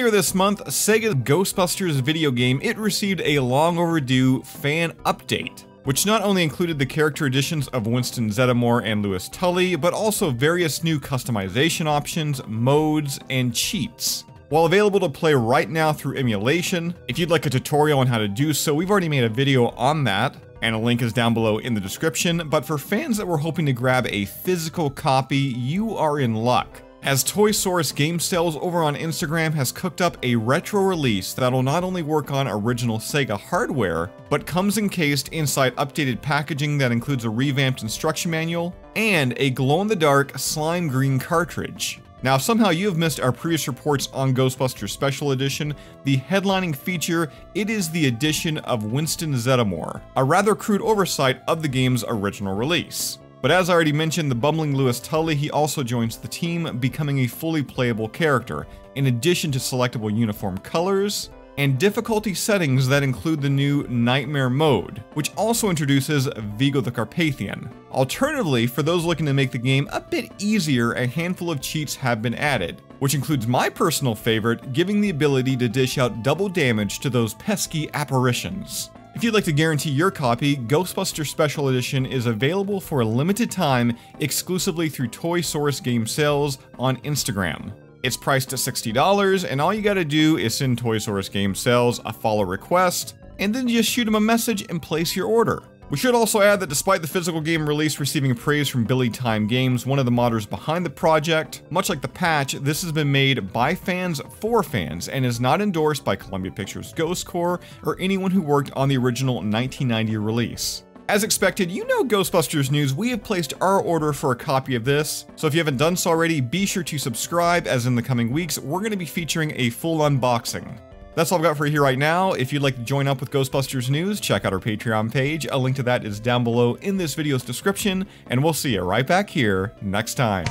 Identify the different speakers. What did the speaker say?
Speaker 1: Earlier this month, Sega's Ghostbusters video game, it received a long overdue fan update, which not only included the character additions of Winston Zeddemore and Louis Tully, but also various new customization options, modes, and cheats. While available to play right now through emulation, if you'd like a tutorial on how to do so, we've already made a video on that, and a link is down below in the description, but for fans that were hoping to grab a physical copy, you are in luck as Toysaurus Game Sales over on Instagram has cooked up a retro release that'll not only work on original Sega hardware, but comes encased inside updated packaging that includes a revamped instruction manual and a glow-in-the-dark slime green cartridge. Now, if somehow you have missed our previous reports on Ghostbusters Special Edition, the headlining feature, it is the addition of Winston Zeddemore, a rather crude oversight of the game's original release. But as I already mentioned, the bumbling Louis Tully, he also joins the team, becoming a fully playable character, in addition to selectable uniform colors, and difficulty settings that include the new Nightmare mode, which also introduces Vigo the Carpathian. Alternatively, for those looking to make the game a bit easier, a handful of cheats have been added, which includes my personal favorite, giving the ability to dish out double damage to those pesky apparitions. If you'd like to guarantee your copy, Ghostbuster Special Edition is available for a limited time exclusively through Toysaurus Game Sales on Instagram. It's priced at $60, and all you gotta do is send Toysaurus Game Sales a follow request, and then just shoot them a message and place your order. We should also add that despite the physical game release receiving praise from Billy Time Games, one of the modders behind the project, much like the patch, this has been made by fans for fans and is not endorsed by Columbia Pictures Ghost Corps or anyone who worked on the original 1990 release. As expected, you know Ghostbusters news, we have placed our order for a copy of this, so if you haven't done so already, be sure to subscribe as in the coming weeks, we're going to be featuring a full unboxing. That's all I've got for you here right now. If you'd like to join up with Ghostbusters News, check out our Patreon page. A link to that is down below in this video's description, and we'll see you right back here next time.